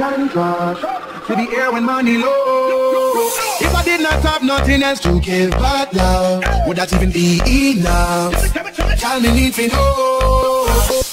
can to the air when money low. If I did not have nothing else to give but love, would that even be enough? Tell me, need it, know.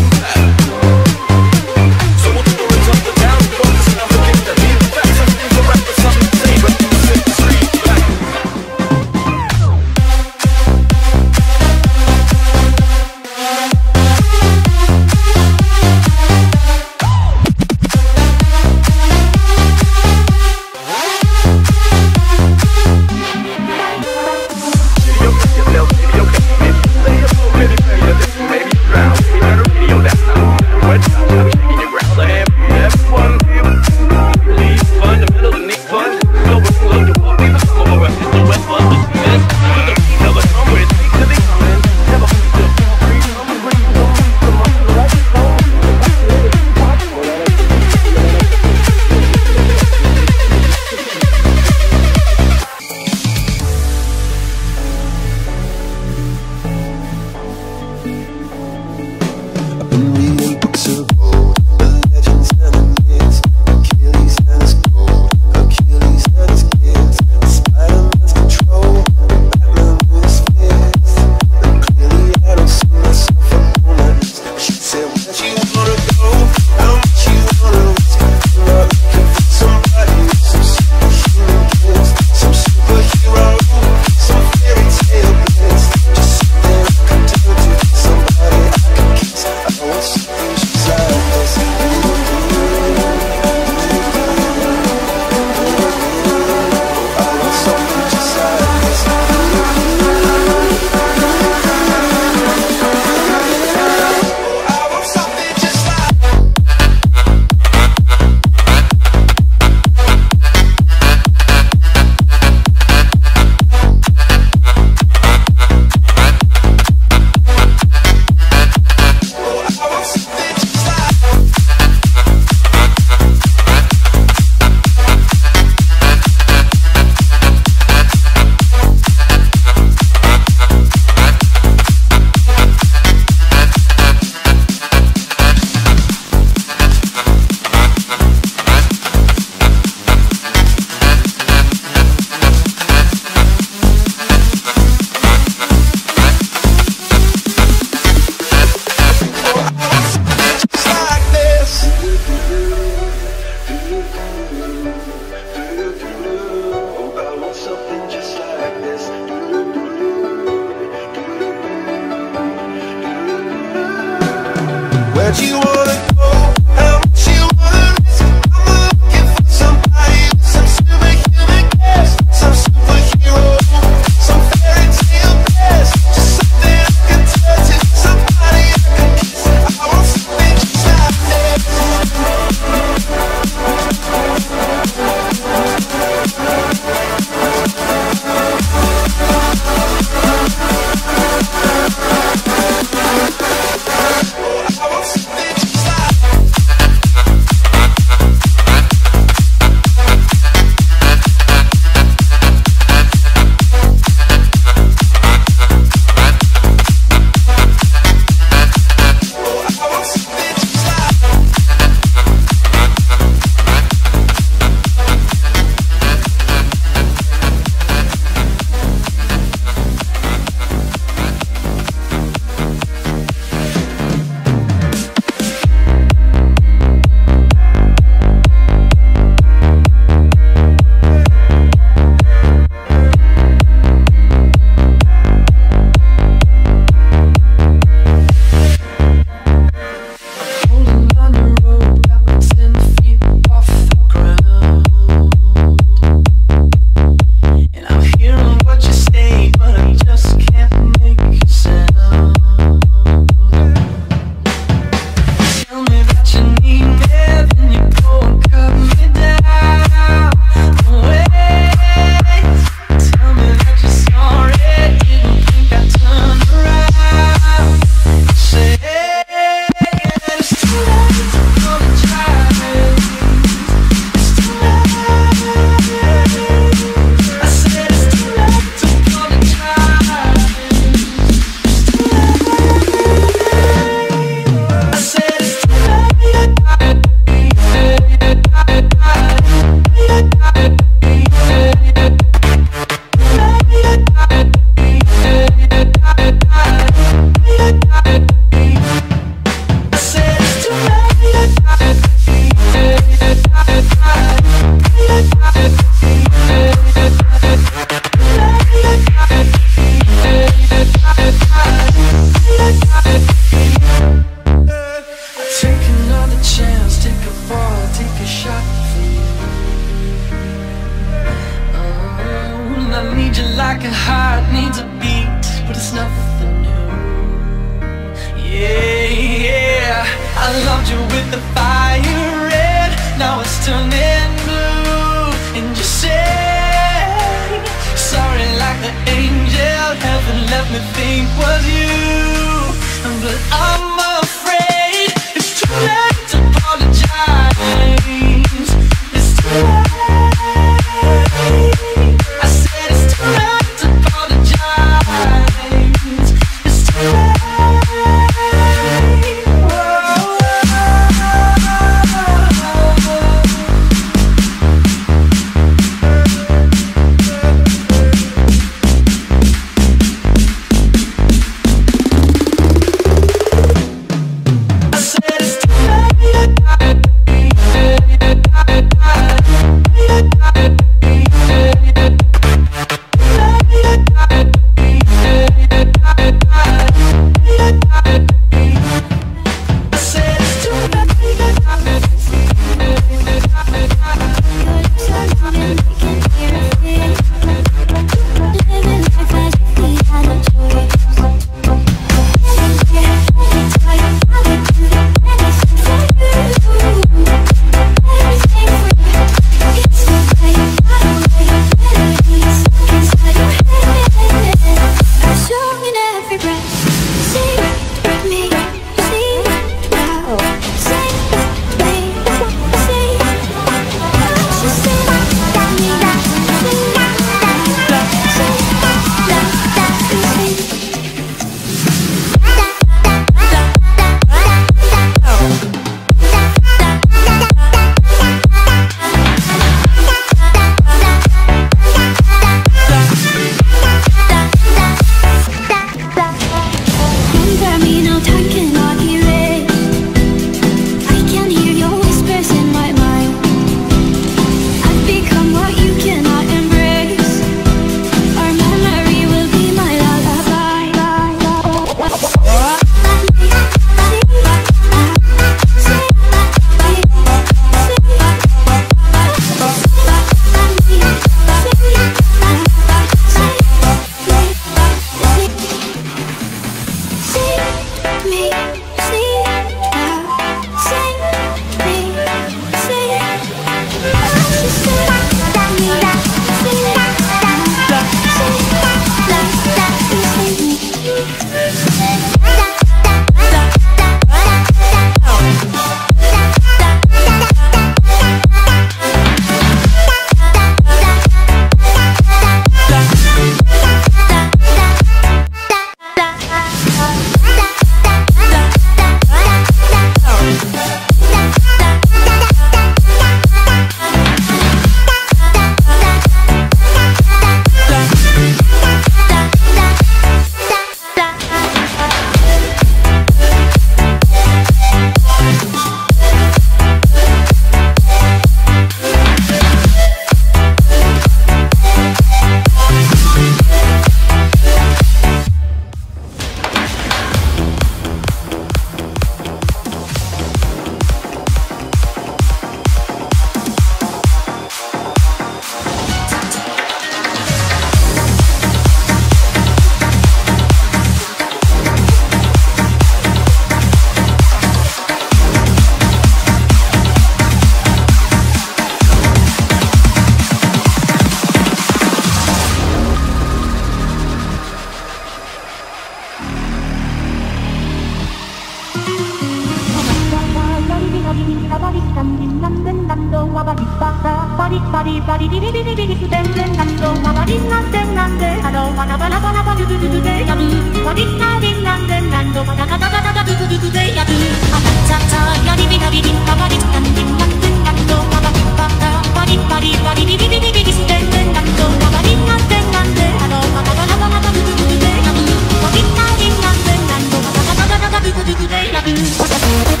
リラバリキタンリンナンデンダンドワバリバサバリバリバリリリリリリリスデンデンダンドワバリナンデンナンデハローバラバラバラバルルルルでやるバリナリンナンデンダンドバタリタリタリルルルルでやるアタチャチャヤリビラビリンババリキタンリンナンデンダンドワバリバサバリバリバリリリリリリリスデンデンダンドワバリナンデンナンデハローバラバラバラバルルルルでやるバリナリンナンデンダンドバタカタカタカルルルルでやる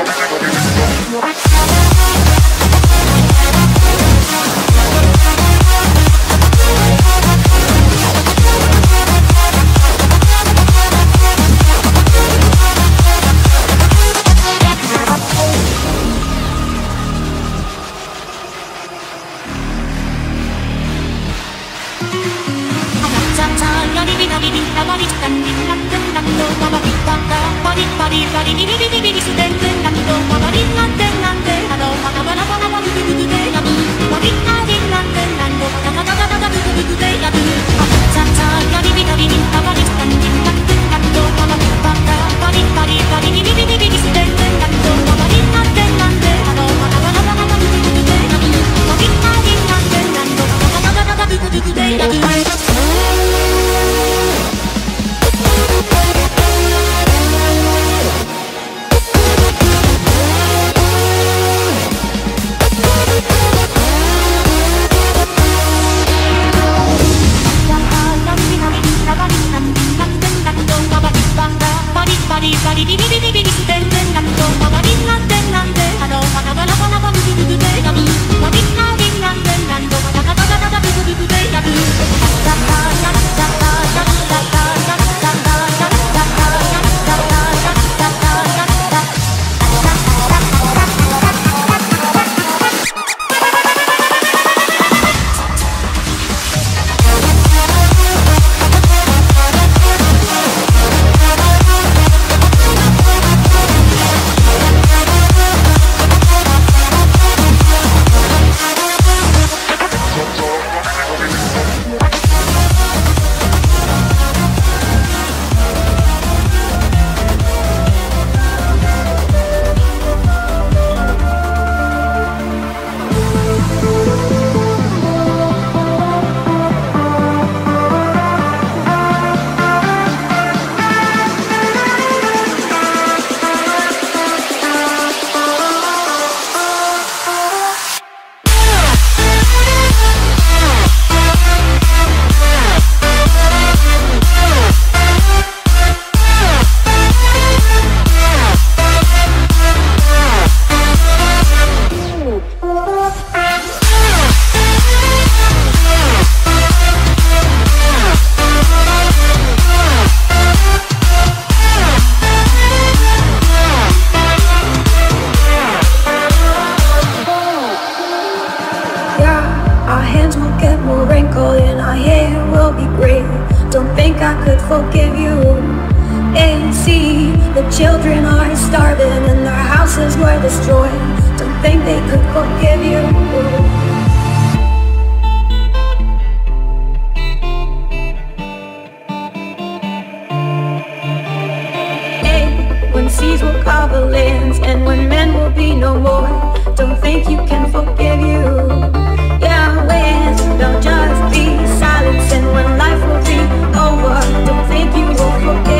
よし! promises were destroyed. Don't think they could forgive you. Hey, when seas will cover lands and when men will be no more don't think you can forgive you yeah when they'll just be silence and when life will be over don't think you will forgive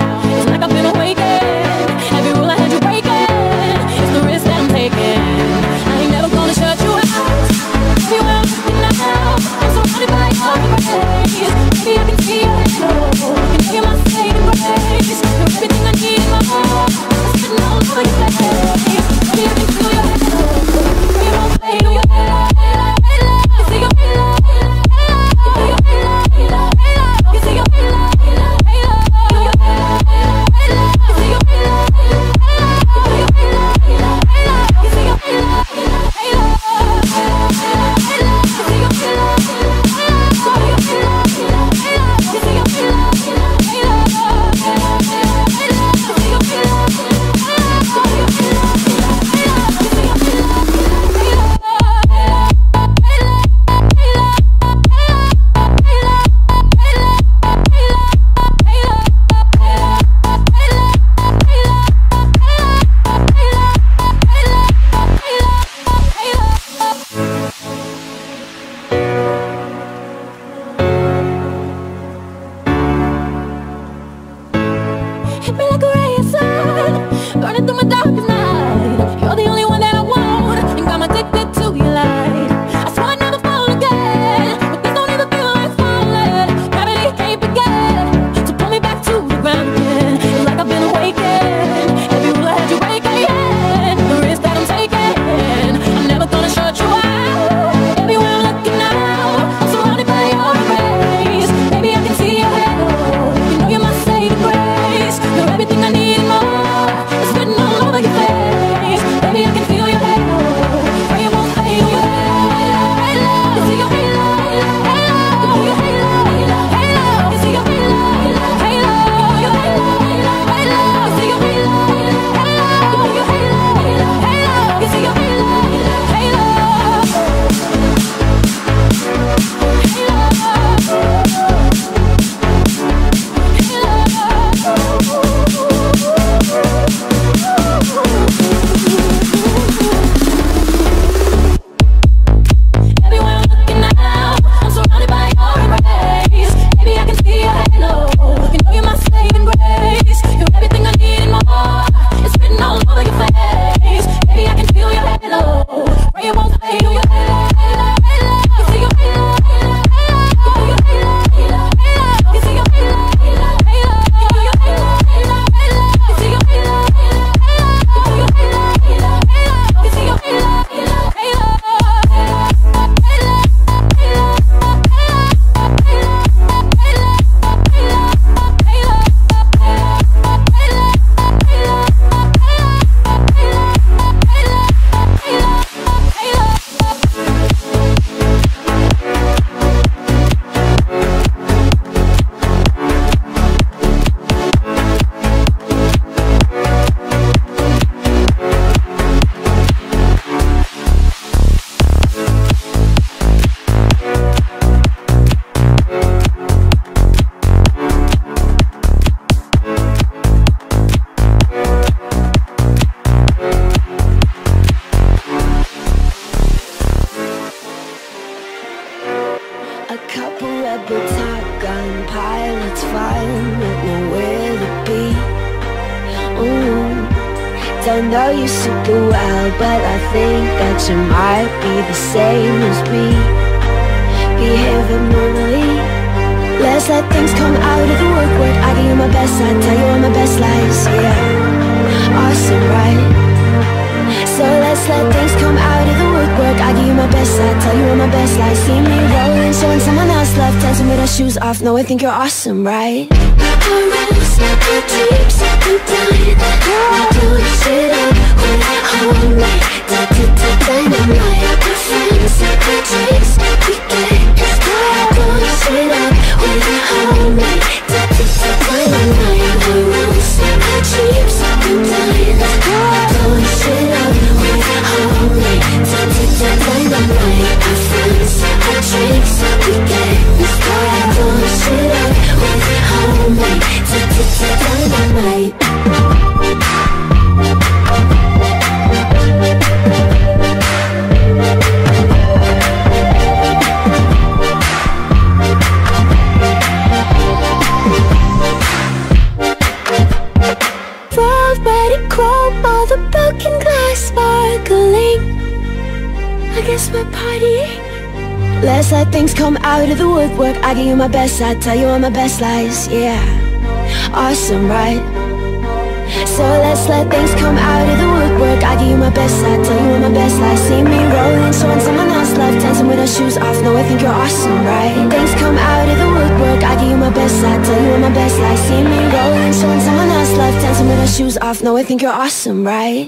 Couple rebel top gun pilots flying with nowhere to be. Ooh, don't know you super well, but I think that you might be the same as me. Behaving normally. Let's let things come out of the woodwork. I give you my best side, tell you all my best lies. Yeah, awesome, right? So let's let things come out of the woodwork. I give you my best side, tell you all my best lies. See me rolling, showing someone else left Tells me their shoes off, no I think you're awesome, right? Almost the dreams and dying I do shit up when I hold me Da da da dynamite The friends the drinks we get inspired Do shit up when I hold me Da da da dynamite Almost the dreams and dying Do da dynamite The friends the drinks we get inspired Do shit up when I hold me Da da da dynamite Let's things come out of the woodwork. I give you my best, I tell you all my best lies, yeah. Awesome, right? So let's let things come out of the woodwork. I give you my best, I tell you all my best lies. See me rolling, so when someone else left Dancing with our shoes off, no I think you're awesome, right? Things come out of the woodwork. I give you my best, I tell you all my best lies. See me rolling, so when someone else left Dancing with our shoes off, no I think you're awesome, right?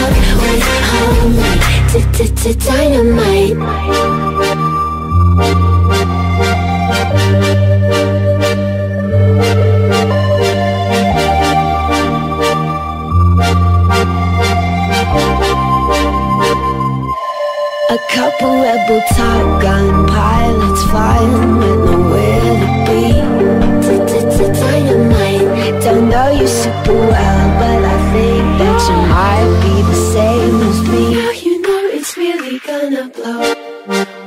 Dynamite. A couple rebel Top Gun pilots flying with nowhere to be Don't know you super well, but I think that you might be the same as me. Now you know it's really gonna blow. Might